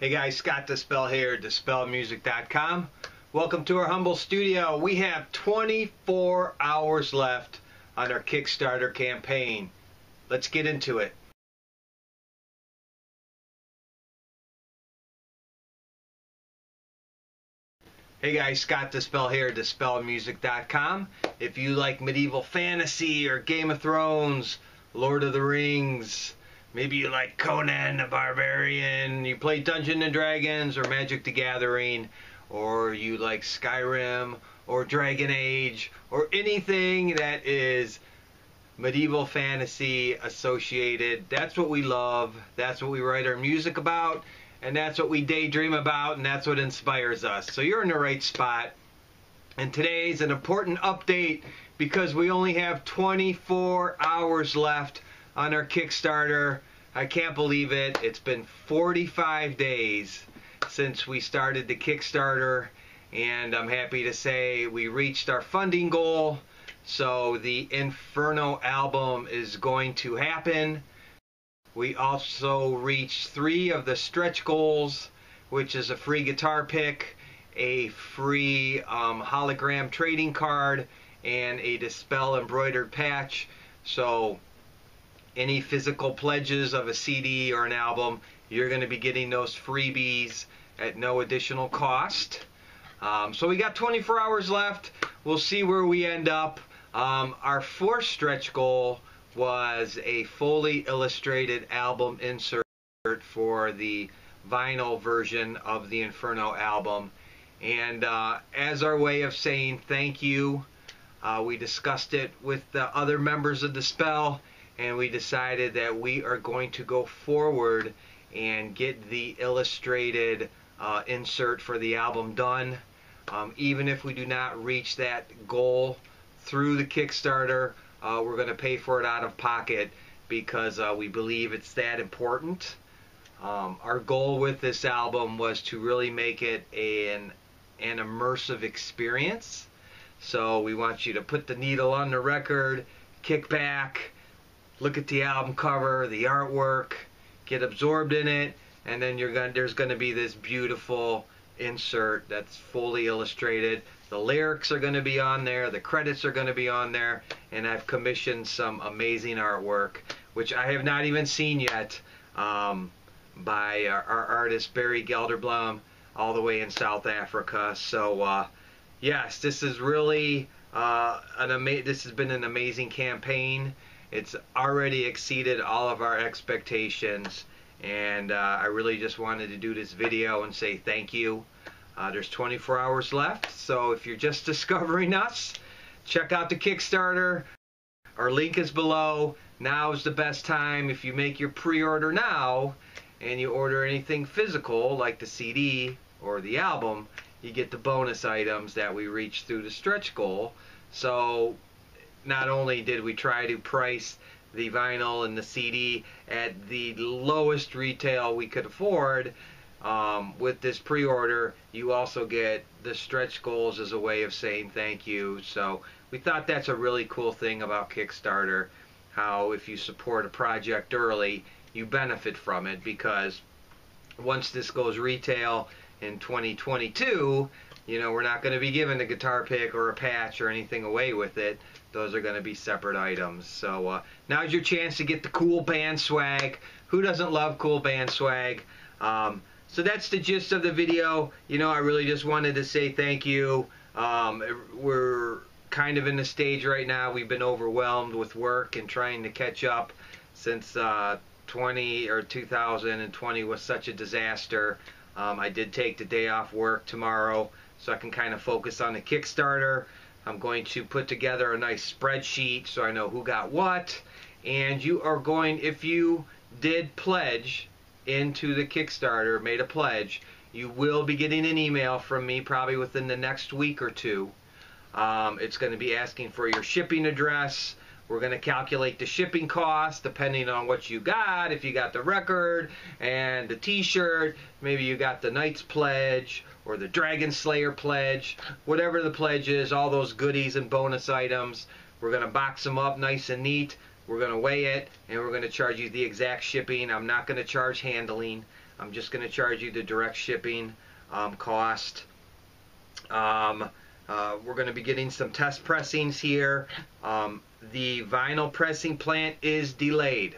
Hey guys, Scott Dispel here, at dispelmusic.com. Welcome to our humble studio. We have 24 hours left on our Kickstarter campaign. Let's get into it. Hey guys, Scott Dispel here, at dispelmusic.com. If you like medieval fantasy or Game of Thrones, Lord of the Rings, maybe you like Conan the Barbarian, you play Dungeons and Dragons or Magic the Gathering, or you like Skyrim or Dragon Age, or anything that is medieval fantasy associated. That's what we love. That's what we write our music about and that's what we daydream about, and that's what inspires us. So you're in the right spot. And today's an important update because we only have 24 hours left on our Kickstarter. I can't believe it. It's been 45 days since we started the Kickstarter, and I'm happy to say we reached our funding goal. So the Inferno album is going to happen. We also reached three of the stretch goals, which is a free guitar pick, a free um, hologram trading card, and a Dispel embroidered patch. So any physical pledges of a CD or an album, you're going to be getting those freebies at no additional cost. Um, so we got 24 hours left. We'll see where we end up. Um, our fourth stretch goal was a fully illustrated album insert for the vinyl version of the Inferno album. And uh, as our way of saying thank you, uh, we discussed it with the other members of Dispel, and we decided that we are going to go forward and get the illustrated uh, insert for the album done. Um, even if we do not reach that goal through the Kickstarter, uh, we're going to pay for it out of pocket because uh, we believe it's that important. Um, our goal with this album was to really make it an an immersive experience. So we want you to put the needle on the record, kick back, look at the album cover, the artwork, get absorbed in it, and then you're going there's going to be this beautiful insert that's fully illustrated the lyrics are going to be on there, the credits are going to be on there, and I've commissioned some amazing artwork, which I have not even seen yet, um, by our, our, artist Barry Gelderblom, all the way in South Africa. So, uh, yes, this is really uh, an ama- This has been an amazing campaign. It's already exceeded all of our expectations, and uh, I really just wanted to do this video and say thank you. Uh, there's 24 hours left, so if you're just discovering us, check out the Kickstarter. Our link is below. Now is the best time. If you make your pre-order now and you order anything physical like the CD or the album, you get the bonus items that we reach through the stretch goal. So not only did we try to price the vinyl and the CD at the lowest retail we could afford, um, with this pre-order, you also get the stretch goals as a way of saying thank you. So we thought that's a really cool thing about Kickstarter, how if you support a project early, you benefit from it because once this goes retail in 2022, you know, we're not going to be giving a guitar pick or a patch or anything away with it. Those are going to be separate items. So uh, now's your chance to get the cool band swag. Who doesn't love cool band swag? Um, so that's the gist of the video. You know, I really just wanted to say thank you. Um, we're kind of in the stage right now. We've been overwhelmed with work and trying to catch up since uh, 20 or 2020 was such a disaster. Um, I did take the day off work tomorrow so I can kind of focus on the Kickstarter. I'm going to put together a nice spreadsheet so I know who got what. And you are going, if you did pledge into the Kickstarter, made a pledge, you will be getting an email from me probably within the next week or two. Um, it's going to be asking for your shipping address. We're going to calculate the shipping cost depending on what you got. If you got the record and the t-shirt, maybe you got the Knight's Pledge or the Dragon Slayer Pledge, whatever the pledge is, all those goodies and bonus items. We're going to box them up nice and neat. We're going to weigh it and we're going to charge you the exact shipping. I'm not going to charge handling. I'm just going to charge you the direct shipping um, cost. Um, uh, we're going to be getting some test pressings here. Um, the vinyl pressing plant is delayed.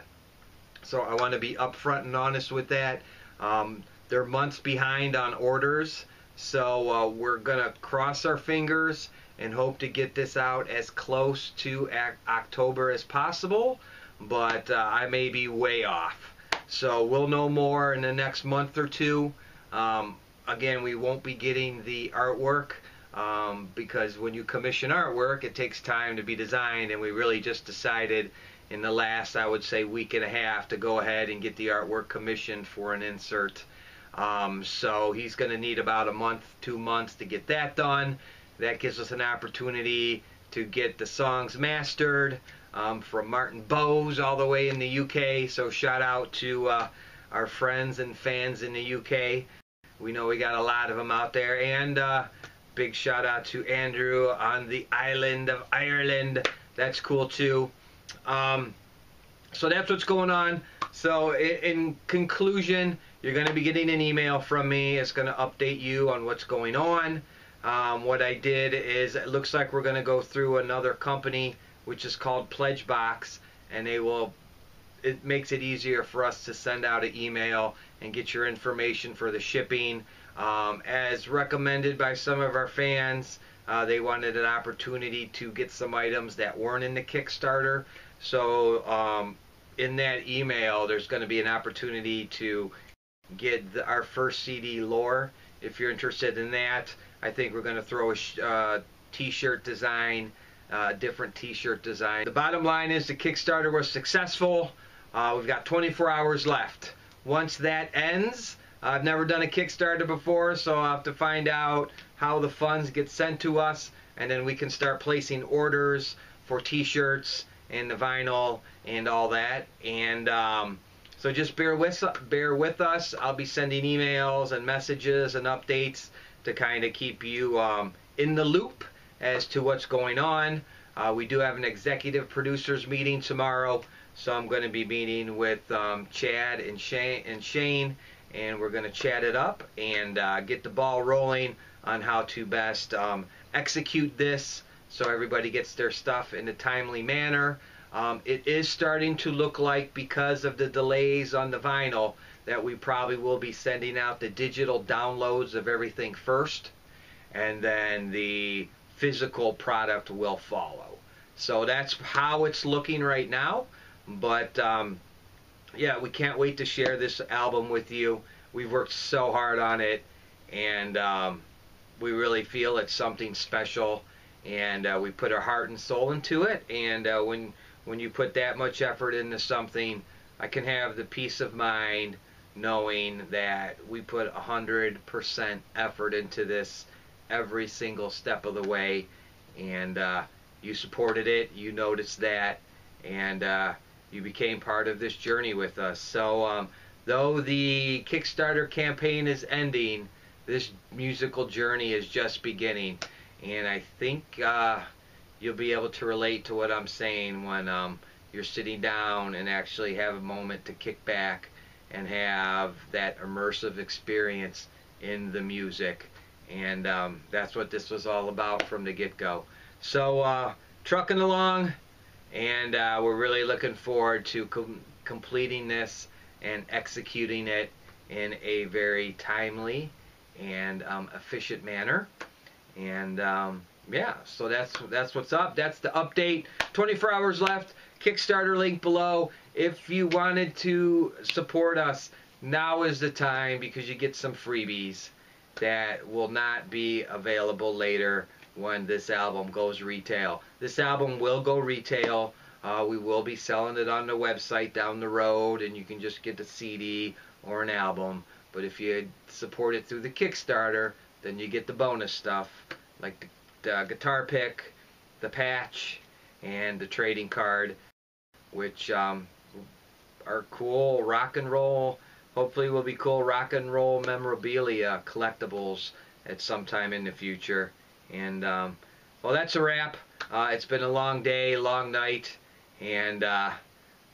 So I want to be upfront and honest with that. Um, they're months behind on orders. So uh, we're going to cross our fingers and hope to get this out as close to October as possible. But uh, I may be way off. So we'll know more in the next month or two. Um, again, we won't be getting the artwork um, because when you commission artwork, it takes time to be designed, and we really just decided in the last, I would say, week and a half to go ahead and get the artwork commissioned for an insert. Um, so he's going to need about a month, two months to get that done. That gives us an opportunity to get the songs mastered um, from Martin Bowes all the way in the UK. So shout out to uh, our friends and fans in the UK. We know we got a lot of them out there. And uh, big shout out to Andrew on the island of Ireland. That's cool too. Um, so that's what's going on. So in, conclusion, you're going to be getting an email from me. It's going to update you on what's going on. Um, what I did is it looks like we're going to go through another company which is called Pledgebox and they will it makes it easier for us to send out an email and get your information for the shipping um, as recommended by some of our fans, uh, they wanted an opportunity to get some items that weren't in the Kickstarter. So um, in that email, there's going to be an opportunity to get the, our first CD lore. If you're interested in that, I think we're going to throw a uh, t-shirt design, uh, different t-shirt design. The bottom line is the Kickstarter was successful. Uh, we've got 24 hours left. Once that ends, I've never done a Kickstarter before, so I'll have to find out how the funds get sent to us, and then we can start placing orders for T-shirts and the vinyl and all that. And um, so just bear with bear with us. I'll be sending emails and messages and updates to kind of keep you um, in the loop as to what's going on. Uh, we do have an executive producers meeting tomorrow, so I'm going to be meeting with um, Chad and Shane, and Shane and we're going to chat it up and uh, get the ball rolling on how to best um, execute this so everybody gets their stuff in a timely manner. Um, it is starting to look like because of the delays on the vinyl that we probably will be sending out the digital downloads of everything first and then the physical product will follow. So that's how it's looking right now. But um, yeah, we can't wait to share this album with you. We've worked so hard on it, and um, we really feel it's something special. And uh, we put our heart and soul into it. And uh, when when you put that much effort into something, I can have the peace of mind knowing that we put 100% effort into this every single step of the way. And uh, you supported it, you noticed that, and uh, you became part of this journey with us. So, um, though the Kickstarter campaign is ending, this musical journey is just beginning. And I think uh, you'll be able to relate to what I'm saying when um, you're sitting down and actually have a moment to kick back and have that immersive experience in the music. And um, that's what this was all about from the get go. So, uh, trucking along and uh, we're really looking forward to com completing this and executing it in a very timely and um, efficient manner. And um, yeah, so that's that's what's up. That's the update. 24 hours left. Kickstarter link below. If you wanted to support us, now is the time because you get some freebies that will not be available later when this album goes retail. This album will go retail. Uh, we will be selling it on the website down the road, and you can just get the CD or an album. But if you support it through the Kickstarter, then you get the bonus stuff, like the, the guitar pick, the patch, and the trading card, which um, are cool rock and roll. Hopefully, will be cool rock and roll memorabilia collectibles at some time in the future. And um, well, that's a wrap. Uh, it's been a long day, long night, and uh,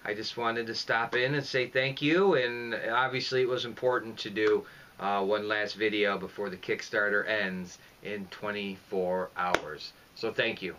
I just wanted to stop in and say thank you. And obviously, it was important to do uh, one last video before the Kickstarter ends in 24 hours. So thank you.